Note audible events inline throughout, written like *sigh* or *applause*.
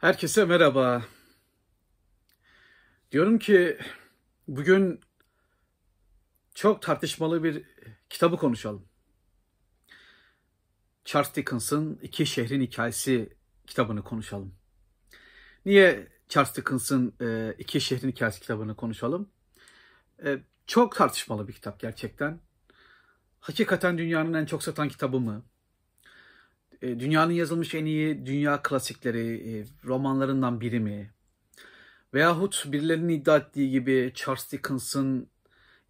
Herkese merhaba. Diyorum ki bugün çok tartışmalı bir kitabı konuşalım. Charles Dickens'ın İki Şehrin Hikayesi kitabını konuşalım. Niye Charles Dickens'ın e, İki Şehrin Hikayesi kitabını konuşalım? E, çok tartışmalı bir kitap gerçekten. Hakikaten dünyanın en çok satan kitabı mı? E, dünyanın yazılmış en iyi dünya klasikleri e, romanlarından biri mi? Veyahut birilerinin iddia ettiği gibi Charles Dickens'ın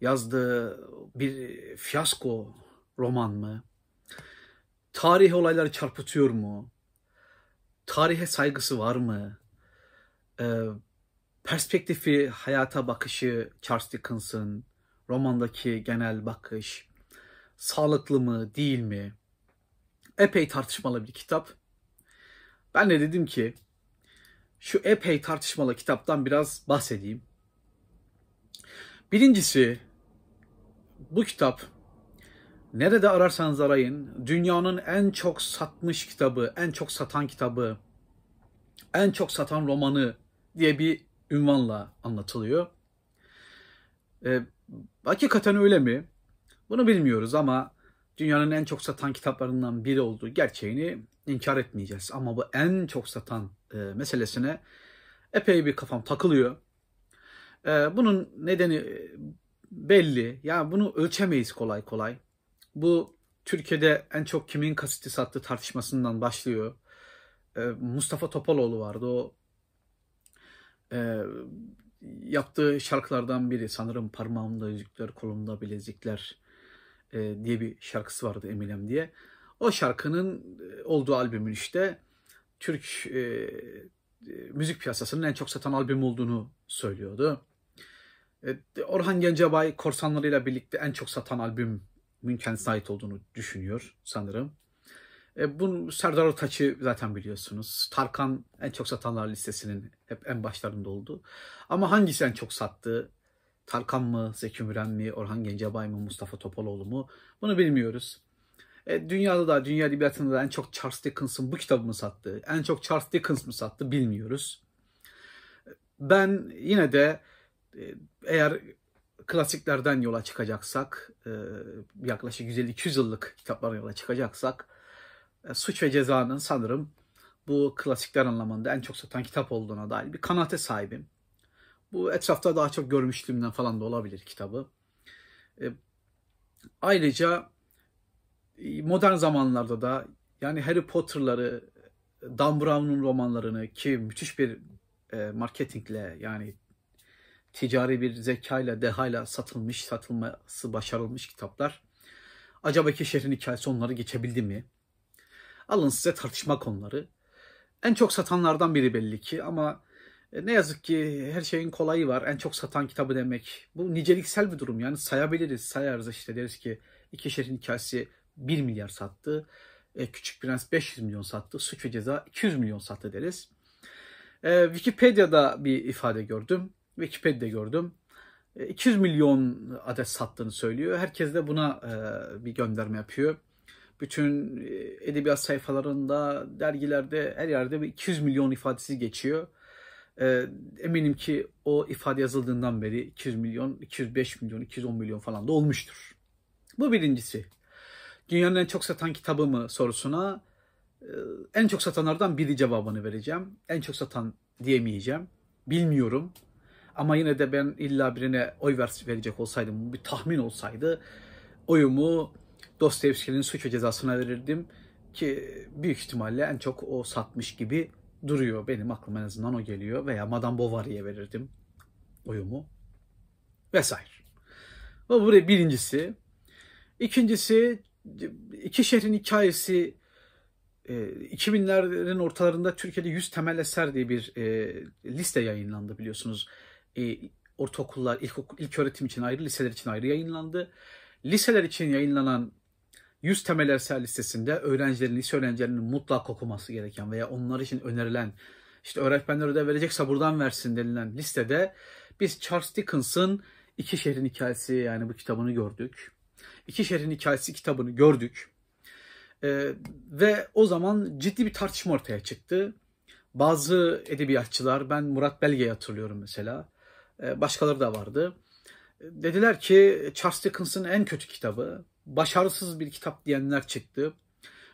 yazdığı bir fiyasko roman mı? Tarih olayları çarpıtıyor mu? Tarihe saygısı var mı? Ee, perspektifi, hayata bakışı Charles Dickens'ın, romandaki genel bakış, sağlıklı mı, değil mi? Epey tartışmalı bir kitap. Ben de dedim ki şu epey tartışmalı kitaptan biraz bahsedeyim. Birincisi bu kitap nerede ararsanız arayın dünyanın en çok satmış kitabı, en çok satan kitabı, en çok satan romanı diye bir ünvanla anlatılıyor. Ee, hakikaten öyle mi? Bunu bilmiyoruz ama dünyanın en çok satan kitaplarından biri olduğu gerçeğini inkar etmeyeceğiz. Ama bu en çok satan e, meselesine epey bir kafam takılıyor. E, bunun nedeni e, belli. Yani bunu ölçemeyiz kolay kolay. Bu Türkiye'de en çok kimin kaseti sattığı tartışmasından başlıyor. E, Mustafa Topaloğlu vardı. O e, yaptığı şarkılardan biri sanırım parmağımda yüzükler, kolumda bilezikler e, diye bir şarkısı vardı Eminem diye. O şarkının e, olduğu albümün işte Türk e, e, müzik piyasasının en çok satan albüm olduğunu söylüyordu. E, Orhan Gencebay korsanlarıyla birlikte en çok satan albümün kendisine ait olduğunu düşünüyor sanırım. E, bunu Serdar Ortaç'ı zaten biliyorsunuz. Tarkan en çok satanlar listesinin hep en başlarında oldu. Ama hangisi en çok sattı? Tarkan mı, Zeki Müren mi, Orhan Gencebay mı, Mustafa Topaloğlu mu? Bunu bilmiyoruz. E, dünyada da, dünya edebiyatında da en çok Charles Dickens'ın bu kitabı mı sattı, en çok Charles Dickens mı sattı bilmiyoruz. Ben yine de e, eğer klasiklerden yola çıkacaksak, e, yaklaşık 150-200 yıllık kitaplardan yola çıkacaksak, e, Suç ve Ceza'nın sanırım bu klasikler anlamında en çok satan kitap olduğuna dair bir kanaate sahibim. Bu etrafta daha çok görmüşlüğümden falan da olabilir kitabı. E, ayrıca e, modern zamanlarda da yani Harry Potter'ları, Dan Brown'un romanlarını ki müthiş bir e, marketingle yani ticari bir zekayla, dehayla satılmış, satılması başarılmış kitaplar. Acaba iki şehrin hikayesi onları geçebildi mi? Alın size tartışma konuları. En çok satanlardan biri belli ki ama ne yazık ki her şeyin kolayı var. En çok satan kitabı demek. Bu niceliksel bir durum. Yani sayabiliriz. Sayarız işte deriz ki iki şehrin hikayesi 1 milyar sattı. E, Küçük Prens 500 milyon sattı. Suç ve Ceza 200 milyon sattı deriz. E, Wikipedia'da bir ifade gördüm. Wikipedia'da gördüm. E, 200 milyon adet sattığını söylüyor. Herkes de buna e, bir gönderme yapıyor. Bütün e, edebiyat sayfalarında, dergilerde, her yerde bir 200 milyon ifadesi geçiyor. E, eminim ki o ifade yazıldığından beri 200 milyon, 205 milyon, 210 milyon falan da olmuştur. Bu birincisi. Dünyanın en çok satan kitabı mı sorusuna e, en çok satanlardan biri cevabını vereceğim. En çok satan diyemeyeceğim. Bilmiyorum. Ama yine de ben illa birine oy verecek olsaydım, bir tahmin olsaydı oyumu Dostoyevski'nin suç ve cezasına verirdim ki büyük ihtimalle en çok o satmış gibi duruyor. Benim aklıma en azından o geliyor. Veya Madame Bovary'e verirdim oyumu. Vesaire. Bu buraya birincisi. İkincisi iki şehrin hikayesi 2000'lerin e, ortalarında Türkiye'de 100 temel eser diye bir e, liste yayınlandı biliyorsunuz. E, ortaokullar, ilk, ilk öğretim için ayrı, liseler için ayrı yayınlandı. Liseler için yayınlanan 100 temel eser listesinde öğrencilerin, lise öğrencilerinin mutlak okuması gereken veya onlar için önerilen, işte öğretmenler ödev verecekse buradan versin denilen listede biz Charles Dickens'ın İki Şehrin Hikayesi yani bu kitabını gördük. İki Şehrin Hikayesi kitabını gördük. Ee, ve o zaman ciddi bir tartışma ortaya çıktı. bazı edebiyatçılar, ben Murat Belge'yi hatırlıyorum mesela, e, başkaları da vardı. Dediler ki Charles Dickens'ın en kötü kitabı, başarısız bir kitap diyenler çıktı,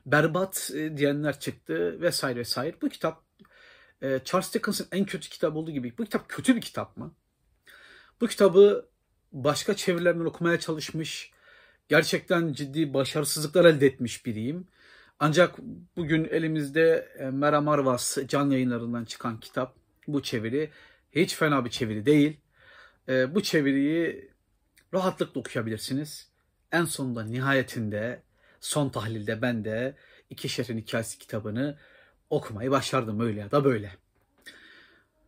berbat e, diyenler çıktı vesaire vesaire. Bu kitap e, Charles Dickens'ın en kötü kitabı olduğu gibi bu kitap kötü bir kitap mı? Bu kitabı başka çevirilerden okumaya çalışmış, gerçekten ciddi başarısızlıklar elde etmiş biriyim. Ancak bugün elimizde e, Mera Marvas can yayınlarından çıkan kitap, bu çeviri hiç fena bir çeviri değil. Bu çeviriyi rahatlıkla okuyabilirsiniz. En sonunda nihayetinde son tahlilde ben de iki şehrin hikayesi kitabını okumayı başardım öyle ya da böyle.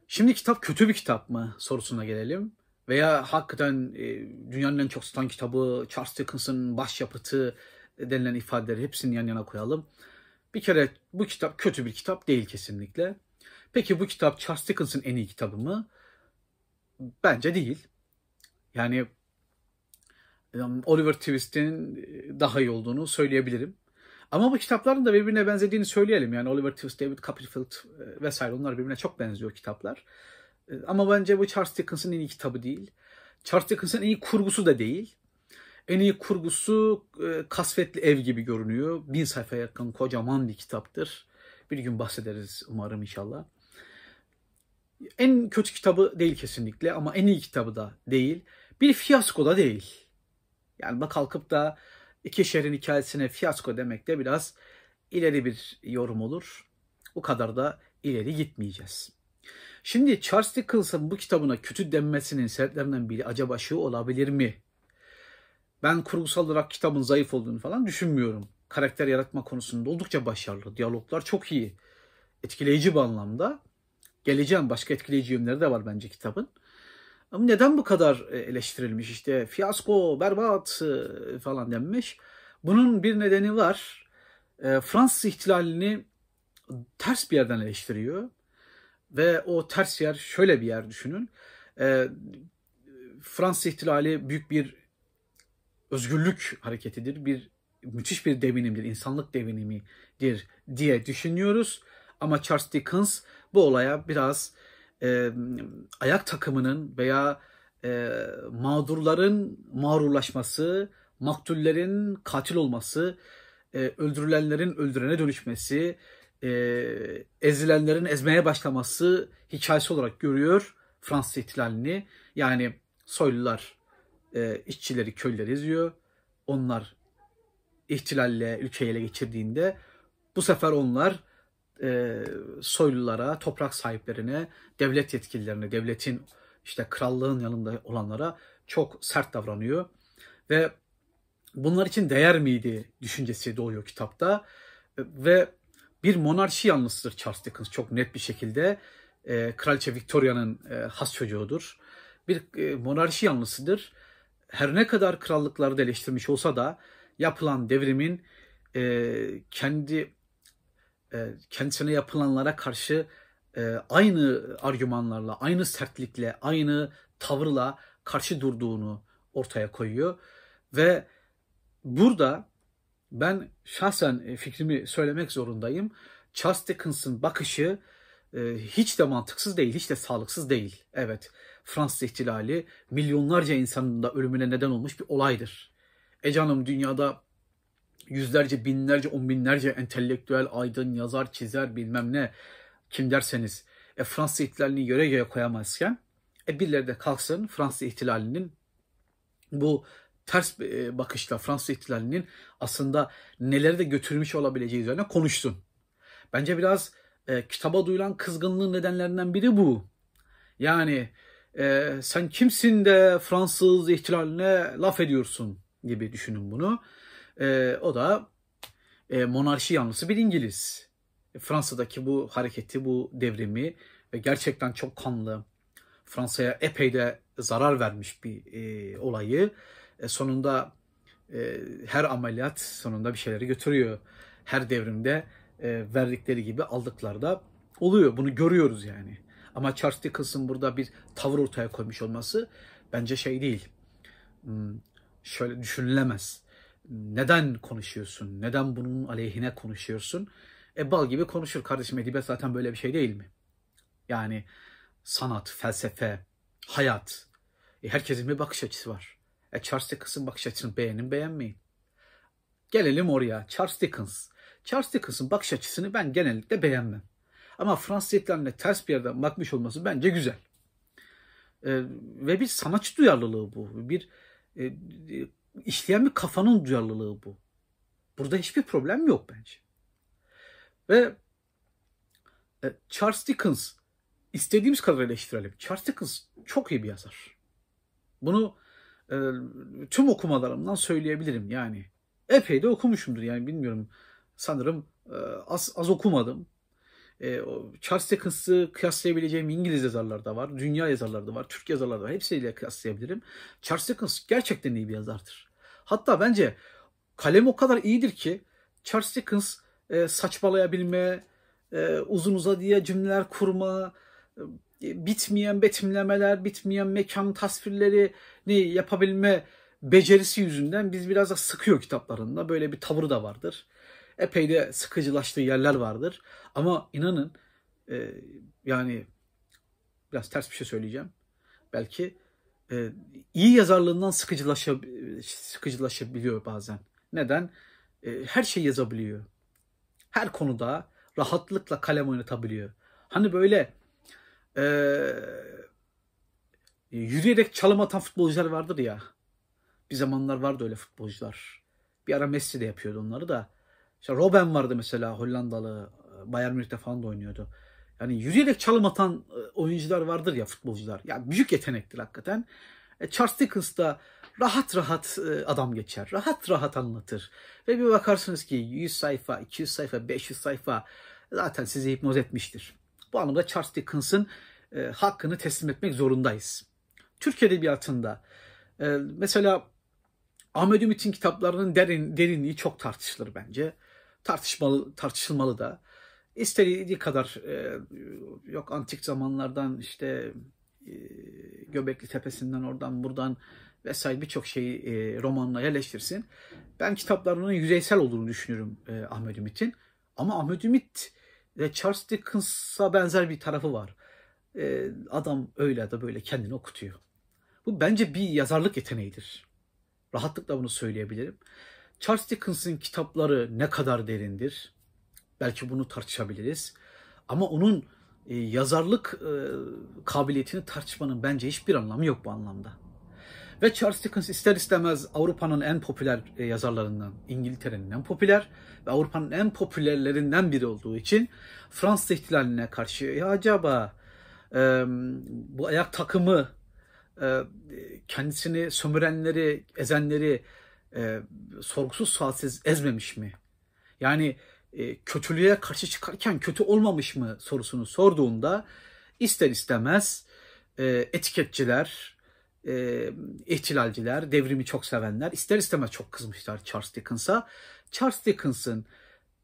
Şimdi kitap kötü bir kitap mı sorusuna gelelim. Veya hakikaten e, dünyanın en çok satan kitabı, Charles Dickens'ın başyapıtı denilen ifadeleri hepsini yan yana koyalım. Bir kere bu kitap kötü bir kitap değil kesinlikle. Peki bu kitap Charles Dickens'ın en iyi kitabı mı? Bence değil. Yani Oliver Twist'in daha iyi olduğunu söyleyebilirim. Ama bu kitapların da birbirine benzediğini söyleyelim. Yani Oliver Twist, David Copperfield e, vesaire onlar birbirine çok benziyor kitaplar. E, ama bence bu Charles Dickens'ın en iyi kitabı değil. Charles Dickens'ın en iyi kurgusu da değil. En iyi kurgusu e, Kasvetli Ev gibi görünüyor. Bin sayfaya yakın kocaman bir kitaptır. Bir gün bahsederiz umarım inşallah. En kötü kitabı değil kesinlikle ama en iyi kitabı da değil. Bir fiyasko da değil. Yani bak kalkıp da iki şehrin hikayesine fiyasko demek de biraz ileri bir yorum olur. O kadar da ileri gitmeyeceğiz. Şimdi Charles Dickens'ın bu kitabına kötü denmesinin sebeplerinden biri acaba şu olabilir mi? Ben kurgusal olarak kitabın zayıf olduğunu falan düşünmüyorum. Karakter yaratma konusunda oldukça başarılı. Diyaloglar çok iyi. Etkileyici bir anlamda. Geleceğim başka etkileyici yönleri de var bence kitabın. Ama neden bu kadar e, eleştirilmiş? İşte fiyasko, berbat e, falan denmiş. Bunun bir nedeni var. E, Fransız ihtilalini ters bir yerden eleştiriyor. Ve o ters yer şöyle bir yer düşünün. Fransız ihtilali büyük bir özgürlük hareketidir. Bir müthiş bir devinimdir, insanlık devinimidir diye düşünüyoruz. Ama Charles Dickens bu olaya biraz e, ayak takımının veya e, mağdurların mağrurlaşması, maktullerin katil olması, e, öldürülenlerin öldürene dönüşmesi, e, ezilenlerin ezmeye başlaması hikayesi olarak görüyor Fransız ihtilalini. Yani soylular e, işçileri, köyleri eziyor. Onlar ihtilalle ülkeyi ele geçirdiğinde bu sefer onlar e, soylulara, toprak sahiplerine, devlet yetkililerine, devletin işte krallığın yanında olanlara çok sert davranıyor. Ve bunlar için değer miydi düşüncesi doğuyor kitapta. Ve bir monarşi yanlısıdır Charles Dickens çok net bir şekilde. E, Kraliçe Victoria'nın e, has çocuğudur. Bir e, monarşi yanlısıdır. Her ne kadar krallıkları da eleştirmiş olsa da yapılan devrimin e, kendi kendisine yapılanlara karşı e, aynı argümanlarla, aynı sertlikle, aynı tavırla karşı durduğunu ortaya koyuyor. Ve burada ben şahsen e, fikrimi söylemek zorundayım. Charles Dickens'ın bakışı hiç de mantıksız değil, hiç de sağlıksız değil. Evet, Fransız ihtilali milyonlarca insanın da ölümüne neden olmuş bir olaydır. E canım dünyada yüzlerce, binlerce, on binlerce entelektüel, aydın, yazar, çizer bilmem ne kim derseniz e, Fransız ihtilalini göre göre koyamazken e, birileri de kalksın Fransız ihtilalinin bu ters e, bakışla Fransız ihtilalinin aslında neleri de götürmüş olabileceği üzerine konuşsun. Bence biraz e, kitaba duyulan kızgınlığın nedenlerinden biri bu. Yani e, sen kimsin de Fransız ihtilaline laf ediyorsun gibi düşünün bunu. E, o da e, monarşi yanlısı bir İngiliz. Fransa'daki bu hareketi, bu devrimi ve gerçekten çok kanlı, Fransa'ya epey de zarar vermiş bir e, olayı e, sonunda e, her ameliyat sonunda bir şeyleri götürüyor. Her devrimde e, verdikleri gibi aldıkları da oluyor. Bunu görüyoruz yani. Ama Charles Dickens'ın burada bir tavır ortaya koymuş olması bence şey değil. Hmm, şöyle düşünülemez neden konuşuyorsun? Neden bunun aleyhine konuşuyorsun? E bal gibi konuşur kardeşim edebiyat zaten böyle bir şey değil mi? Yani sanat, felsefe, hayat. E herkesin bir bakış açısı var. E Charles Dickens'ın bakış açısını beğenin beğenmeyin. Gelelim oraya. Charles Dickens. Charles Dickens'ın bakış açısını ben genellikle beğenmem. Ama Fransız ters bir yerden bakmış olması bence güzel. E, ve bir sanatçı duyarlılığı bu. Bir e, işleyen bir kafanın duyarlılığı bu. Burada hiçbir problem yok bence. Ve e, Charles Dickens istediğimiz kadar eleştirelim. Charles Dickens çok iyi bir yazar. Bunu e, tüm okumalarımdan söyleyebilirim yani. Epey de okumuşumdur yani bilmiyorum. Sanırım e, az, az okumadım. E, Charles Dickens'ı kıyaslayabileceğim İngiliz yazarlar da var. Dünya yazarları da var. Türk yazarlar da var. Hepsiyle kıyaslayabilirim. Charles Dickens gerçekten iyi bir yazardır. Hatta bence kalem o kadar iyidir ki Charles Dickens e, saçmalayabilme, e, uzun uzadıya cümleler kurma, e, bitmeyen betimlemeler, bitmeyen mekan tasvirlerini yapabilme becerisi yüzünden biz biraz da sıkıyor kitaplarında. Böyle bir tavırı da vardır. Epey de sıkıcılaştığı yerler vardır. Ama inanın e, yani biraz ters bir şey söyleyeceğim. Belki e, iyi yazarlığından sıkıcılaşab sıkıcılaşabiliyor bazen. Neden? E, her şey yazabiliyor. Her konuda rahatlıkla kalem oynatabiliyor. Hani böyle e, yürüyerek çalım atan futbolcular vardır ya. Bir zamanlar vardı öyle futbolcular. Bir ara Messi de yapıyordu onları da. İşte Robben vardı mesela Hollandalı. Bayern Münih'te falan da oynuyordu. Yani yürüyerek çalım atan e, oyuncular vardır ya futbolcular. Yani büyük yetenektir hakikaten. E, Charles Dickens da rahat rahat e, adam geçer. Rahat rahat anlatır. Ve bir bakarsınız ki 100 sayfa, 200 sayfa, 500 sayfa zaten sizi hipnoz etmiştir. Bu anlamda Charles Dickens'ın e, hakkını teslim etmek zorundayız. Türk Edebiyatı'nda e, mesela Ahmet Ümit'in kitaplarının derin, derinliği çok tartışılır bence. Tartışmalı, tartışılmalı da. İstediği kadar e, yok antik zamanlardan işte e, Göbekli Tepesi'nden oradan buradan vesaire birçok şeyi e, romanına yerleştirsin. Ben kitaplarının yüzeysel olduğunu düşünüyorum e, Ahmet Ümit'in. Ama Ahmet Ümit ve Charles Dickens'a benzer bir tarafı var. E, adam öyle da böyle kendini okutuyor. Bu bence bir yazarlık yeteneğidir. Rahatlıkla bunu söyleyebilirim. Charles Dickens'ın kitapları ne kadar derindir? Belki bunu tartışabiliriz. Ama onun e, yazarlık e, kabiliyetini tartışmanın bence hiçbir anlamı yok bu anlamda. Ve Charles Dickens ister istemez Avrupa'nın en popüler e, yazarlarından, İngiltere'nin en popüler ve Avrupa'nın en popülerlerinden biri olduğu için Fransız ihtilaline karşı ya acaba e, bu ayak takımı e, kendisini sömürenleri, ezenleri e, sorgusuz sualsiz ezmemiş mi? Yani e, kötülüğe karşı çıkarken kötü olmamış mı sorusunu sorduğunda ister istemez e, etiketçiler, e, ihtilalciler, devrimi çok sevenler ister istemez çok kızmışlar Charles Dickens'a. Charles Dickens'ın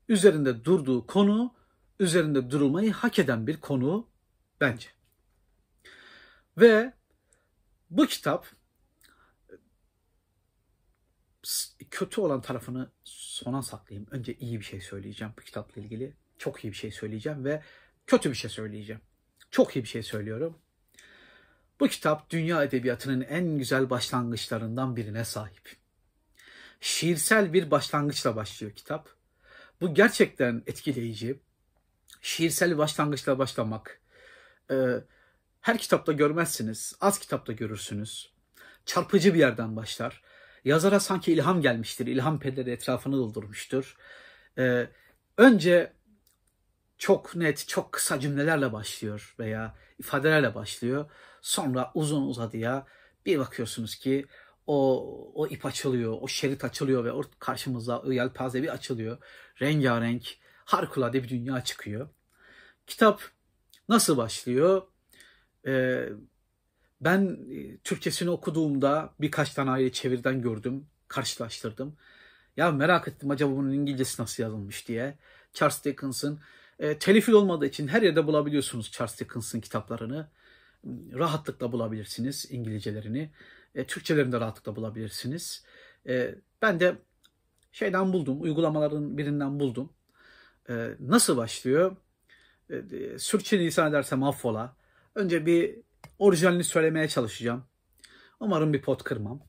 üzerinde durduğu konu, üzerinde durulmayı hak eden bir konu bence. Ve bu kitap kötü olan tarafını sona saklayayım. Önce iyi bir şey söyleyeceğim bu kitapla ilgili. Çok iyi bir şey söyleyeceğim ve kötü bir şey söyleyeceğim. Çok iyi bir şey söylüyorum. Bu kitap dünya edebiyatının en güzel başlangıçlarından birine sahip. Şiirsel bir başlangıçla başlıyor kitap. Bu gerçekten etkileyici. Şiirsel bir başlangıçla başlamak. Ee, her kitapta görmezsiniz. Az kitapta görürsünüz. Çarpıcı bir yerden başlar. Yazara sanki ilham gelmiştir. İlham pedleri etrafını doldurmuştur. Ee, önce çok net, çok kısa cümlelerle başlıyor veya ifadelerle başlıyor. Sonra uzun uzadıya bir bakıyorsunuz ki o, o ip açılıyor, o şerit açılıyor ve karşımıza o yelpaze bir açılıyor. Rengarenk, harikulade bir dünya çıkıyor. Kitap nasıl başlıyor? Ee, ben e, Türkçesini okuduğumda birkaç tane ayrı çevirden gördüm, karşılaştırdım. Ya merak ettim acaba bunun İngilizcesi nasıl yazılmış diye. Charles Dickens'ın e, telifil olmadığı için her yerde bulabiliyorsunuz Charles Dickens'ın kitaplarını. Rahatlıkla bulabilirsiniz İngilizcelerini. E, Türkçelerini de rahatlıkla bulabilirsiniz. E, ben de şeyden buldum, uygulamaların birinden buldum. E, nasıl başlıyor? E, e, sürçülisan edersem affola. Önce bir orijinalini söylemeye çalışacağım. Umarım bir pot kırmam.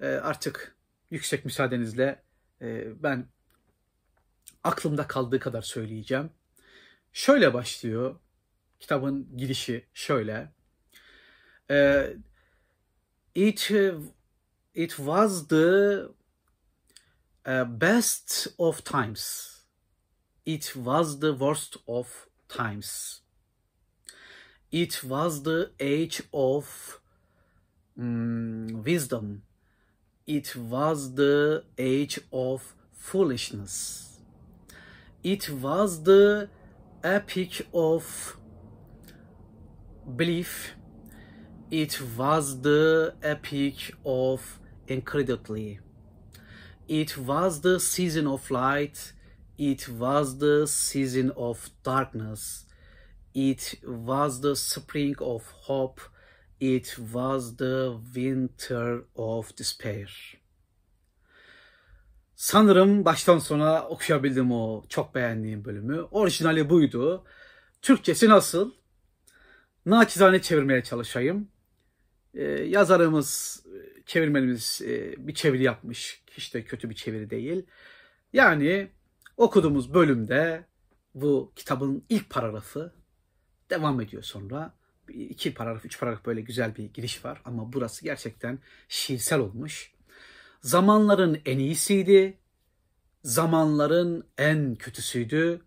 E, artık yüksek müsaadenizle e, ben aklımda kaldığı kadar söyleyeceğim. Şöyle başlıyor. Kitabın girişi şöyle. E, it it was the uh, best of times. It was the worst of times. It was the age of um, wisdom. It was the age of foolishness. It was the epic of belief. It was the epic of incredulity. It was the season of light. It was the season of darkness. It was the spring of hope. It was the winter of despair. Sanırım baştan sona okuyabildim o çok beğendiğim bölümü. Orijinali buydu. Türkçesi nasıl? Naçizane çevirmeye çalışayım. Ee, yazarımız, çevirmenimiz e, bir çeviri yapmış. Hiç de kötü bir çeviri değil. Yani okuduğumuz bölümde bu kitabın ilk paragrafı devam ediyor sonra. iki paragraf, üç paragraf böyle güzel bir giriş var. Ama burası gerçekten şiirsel olmuş. Zamanların en iyisiydi. Zamanların en kötüsüydü.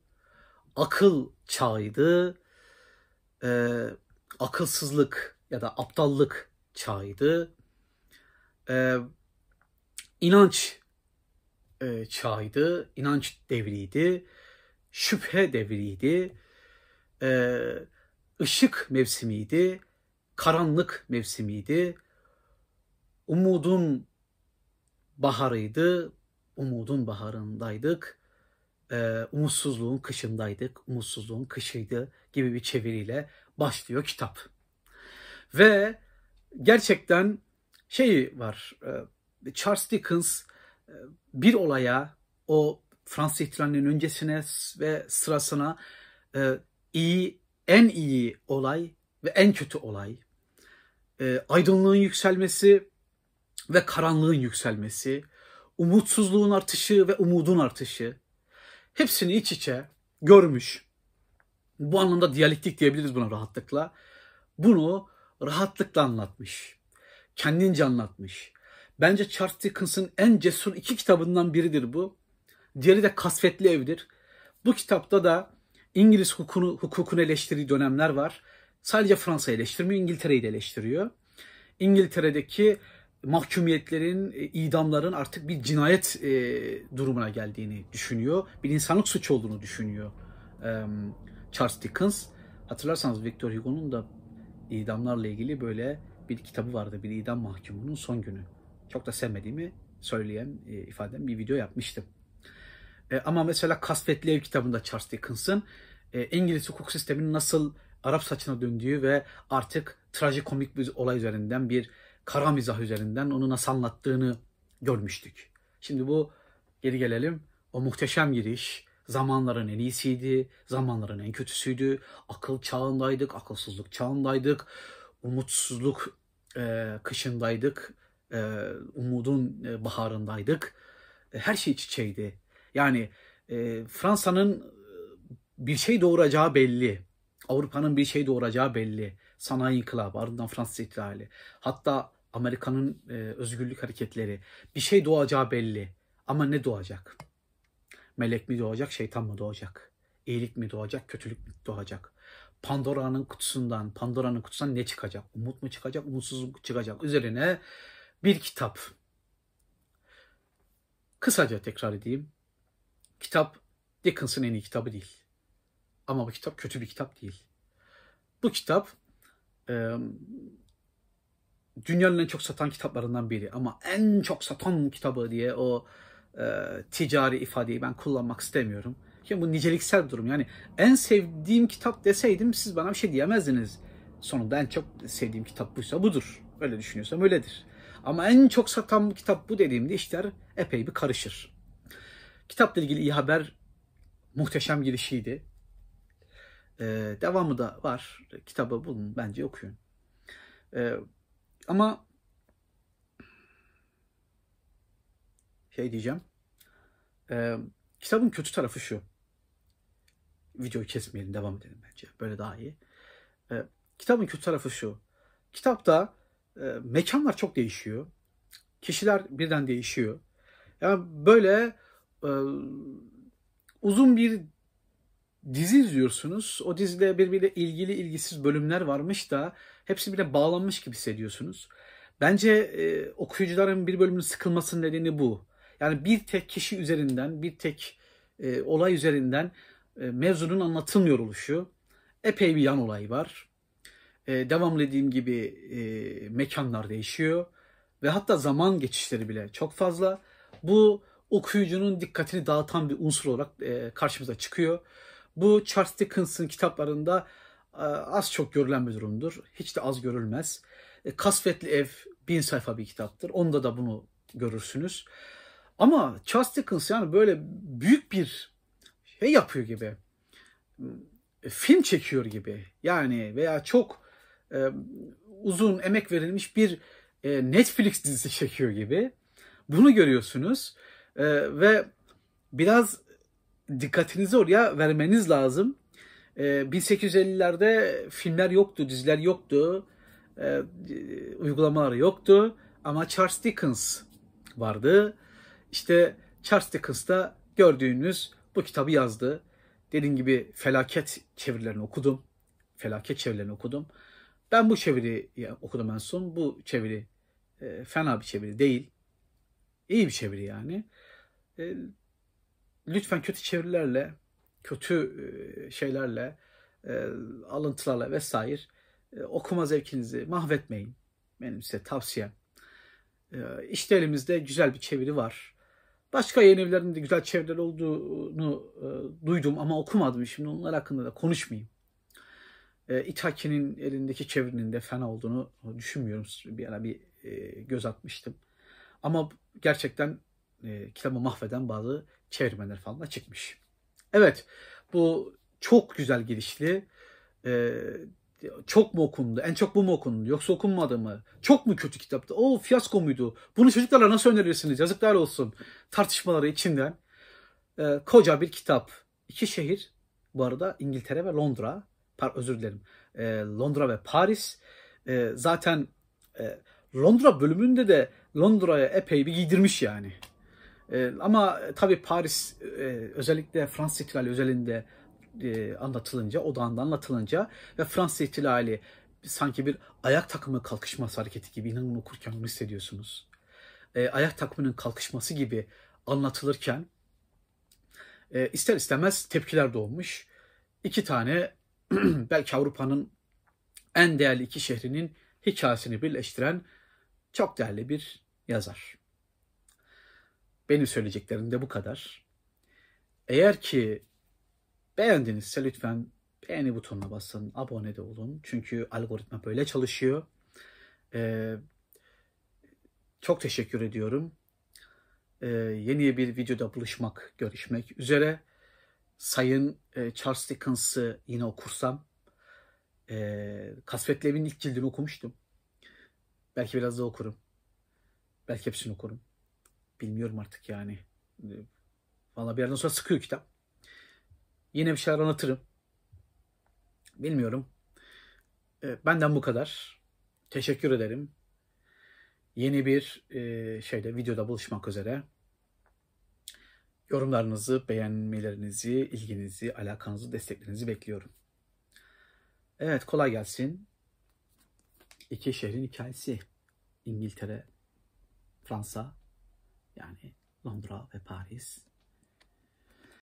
Akıl çağıydı. Ee, akılsızlık ya da aptallık çağıydı. Ee, inanç e, çağıydı. İnanç devriydi. Şüphe devriydi. Ee, ışık mevsimiydi. Karanlık mevsimiydi. Umudun baharıydı. Umudun baharındaydık. Ee, umutsuzluğun kışındaydık. Umutsuzluğun kışıydı gibi bir çeviriyle başlıyor kitap. Ve gerçekten şey var. E, Charles Dickens e, bir olaya o Fransız ihtilalinin öncesine ve sırasına e, iyi, en iyi olay ve en kötü olay, aydınlığın yükselmesi ve karanlığın yükselmesi, umutsuzluğun artışı ve umudun artışı hepsini iç içe görmüş. Bu anlamda diyalektik diyebiliriz buna rahatlıkla. Bunu rahatlıkla anlatmış. Kendince anlatmış. Bence Charles Dickens'ın en cesur iki kitabından biridir bu. Diğeri de Kasvetli Ev'dir. Bu kitapta da İngiliz hukukunu, hukukunu eleştirdiği dönemler var. Sadece Fransa eleştirmiyor, İngiltere'yi de eleştiriyor. İngiltere'deki mahkumiyetlerin, e, idamların artık bir cinayet e, durumuna geldiğini düşünüyor. Bir insanlık suçu olduğunu düşünüyor e, Charles Dickens. Hatırlarsanız Victor Hugo'nun da idamlarla ilgili böyle bir kitabı vardı. Bir idam mahkumunun son günü. Çok da sevmediğimi söyleyen, e, ifadem bir video yapmıştım. E, ama mesela Kasvetli Ev kitabında Charles Dickens'ın e, İngiliz hukuk sisteminin nasıl Arap saçına döndüğü ve artık trajikomik bir olay üzerinden bir kara mizah üzerinden onu nasıl anlattığını görmüştük. Şimdi bu geri gelelim. O muhteşem giriş zamanların en iyisiydi, zamanların en kötüsüydü. Akıl çağındaydık, akılsızlık çağındaydık. Umutsuzluk e, kışındaydık. E, umudun e, baharındaydık. E, her şey iç içeydi. Yani e, Fransa'nın e, bir şey doğuracağı belli. Avrupa'nın bir şey doğuracağı belli. Sanayi inkılabı, ardından Fransız ihtilali. Hatta Amerika'nın e, özgürlük hareketleri. Bir şey doğacağı belli. Ama ne doğacak? Melek mi doğacak, şeytan mı doğacak? İyilik mi doğacak, kötülük mü doğacak? Pandora'nın kutusundan, Pandora'nın kutusundan ne çıkacak? Umut mu çıkacak, umutsuzluk çıkacak? Üzerine bir kitap. Kısaca tekrar edeyim. Kitap Dickens'ın en iyi kitabı değil. Ama bu kitap kötü bir kitap değil. Bu kitap e, dünyanın en çok satan kitaplarından biri. Ama en çok satan kitabı diye o e, ticari ifadeyi ben kullanmak istemiyorum. Ki bu niceliksel bir durum. Yani en sevdiğim kitap deseydim siz bana bir şey diyemezdiniz. Sonunda en çok sevdiğim kitap buysa budur. Öyle düşünüyorsam öyledir. Ama en çok satan kitap bu dediğimde işler epey bir karışır. Kitapla ilgili iyi haber muhteşem girişiydi. E, devamı da var. Kitabı bulun bence okuyun. E, ama şey diyeceğim. E, kitabın kötü tarafı şu. Videoyu kesmeyelim devam edelim bence. Böyle daha iyi. E, kitabın kötü tarafı şu. Kitapta e, mekanlar çok değişiyor. Kişiler birden değişiyor. Yani böyle e, uzun bir dizi izliyorsunuz. O dizide birbiriyle ilgili ilgisiz bölümler varmış da hepsi bile bağlanmış gibi hissediyorsunuz. Bence e, okuyucuların bir bölümünün sıkılmasının nedeni bu. Yani bir tek kişi üzerinden, bir tek e, olay üzerinden e, mevzunun anlatılmıyor oluşu. Epey bir yan olay var. E, devamlı dediğim gibi e, mekanlar değişiyor ve hatta zaman geçişleri bile çok fazla. Bu okuyucunun dikkatini dağıtan bir unsur olarak e, karşımıza çıkıyor. Bu Charles Dickens'ın kitaplarında e, az çok görülen bir durumdur. Hiç de az görülmez. E, Kasvetli Ev bin sayfa bir kitaptır. Onda da bunu görürsünüz. Ama Charles Dickens yani böyle büyük bir şey yapıyor gibi. E, film çekiyor gibi. Yani veya çok e, uzun emek verilmiş bir e, Netflix dizisi çekiyor gibi. Bunu görüyorsunuz e, ve biraz dikkatinizi oraya vermeniz lazım. E, 1850'lerde filmler yoktu, diziler yoktu, e, uygulamalar yoktu ama Charles Dickens vardı. İşte Charles Dickens da gördüğünüz bu kitabı yazdı. Dediğim gibi felaket çevirilerini okudum. Felaket çevirilerini okudum. Ben bu çeviri okudum en son. Bu çeviri e, fena bir çeviri değil. İyi bir çeviri yani. E, lütfen kötü çevirilerle, kötü e, şeylerle, e, alıntılarla vesaire e, okuma zevkinizi mahvetmeyin. Benim size tavsiyem. E, işte elimizde güzel bir çeviri var. Başka yayın evlerinde güzel çeviriler olduğunu e, duydum ama okumadım. Şimdi onlar hakkında da konuşmayayım. E, İtaki'nin elindeki çevirinin de fena olduğunu düşünmüyorum. Bir ara bir e, göz atmıştım. Ama gerçekten e, kitabı mahveden bazı çevirmenler falan da çıkmış. Evet bu çok güzel girişli. E, çok mu okundu? En çok bu mu okundu? Yoksa okunmadı mı? Çok mu kötü kitaptı? O fiyasko muydu? Bunu çocuklara nasıl önerirsiniz? Yazıklar olsun. Tartışmaları içinden. E, koca bir kitap. İki şehir. Bu arada İngiltere ve Londra. Par özür dilerim. E, Londra ve Paris. E, zaten e, Londra bölümünde de Londra'ya epey bir giydirmiş yani. E, ama tabii Paris e, özellikle Fransız ihtilali özelinde e, anlatılınca, odağında anlatılınca ve Fransız ihtilali sanki bir ayak takımı kalkışması hareketi gibi inanın okurken onu hissediyorsunuz. E, ayak takımının kalkışması gibi anlatılırken e, ister istemez tepkiler doğmuş. İki tane *clears throat* belki Avrupa'nın en değerli iki şehrinin hikayesini birleştiren çok değerli bir yazar. Benim söyleyeceklerim de bu kadar. Eğer ki beğendinizse lütfen beğeni butonuna basın, abone de olun. Çünkü algoritma böyle çalışıyor. Ee, çok teşekkür ediyorum. Ee, yeni bir videoda buluşmak, görüşmek üzere. Sayın e, Charles Dickens'ı yine okursam, e, Kasvetli Evin ilk cildini okumuştum. Belki biraz da okurum. Belki hepsini okurum. Bilmiyorum artık yani. Valla bir yerden sonra sıkıyor kitap. Yine bir şeyler anlatırım. Bilmiyorum. Ee, benden bu kadar. Teşekkür ederim. Yeni bir e, şeyde videoda buluşmak üzere. Yorumlarınızı, beğenmelerinizi, ilginizi, alakanızı, desteklerinizi bekliyorum. Evet kolay gelsin. İki şehrin hikayesi. İngiltere, Fransa, yani Londra ve Paris